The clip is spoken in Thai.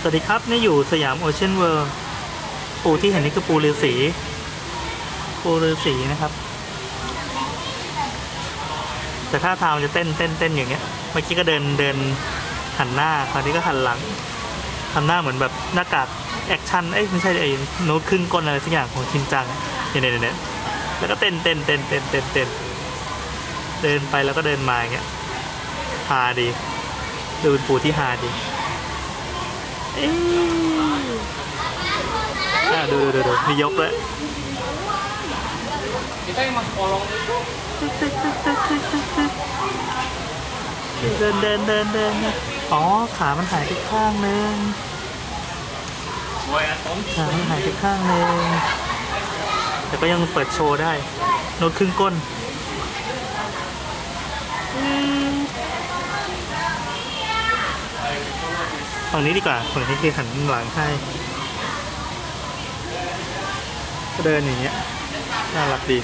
สวัสดีครับ นี่อยู่สยามโอเชียนเวิลด์ปูที่เห็นนี่คือปูฤาษีปูฤาษีนะครับ แต่ท่าทางมันจะเต้นเต้นเต้นอย่างเงี้ย เมื่อกี้ก็เดินเดินหันหน้า คราวนี้ก็หันหลังทำหน้าเหมือนแบบหน้ากากแอคชั่น เอ้ยไม่ใช่ไอ้มนุษย์ครึ่งก้นอะไรสักอย่างของชินจังเนี่ยเนี่ยเนี่ยแล้วก็เต้นเต้นเต้นเต้นเต้นเต้นเดินไปแล้วก็เดินมาอย่างเงี้ยฮาดีดูเป็นปูที่ฮาดี อ๊ะอะดูดูดูดูมียกด้วย Kita yang masuk kolong itu เดินเดินเดินเดินอ๋อ ขามันหายไปข้างนึง Gue ya Tom ขามันหายไปข้างนึงแต่ก็ยังเปิดโชว์ได้ โน้ตครึ่งก้น ฝั่งนี้ดีกว่าฝั่งนี้คือหันหลังให้เดินอย่างเงี้ยน่ารักดี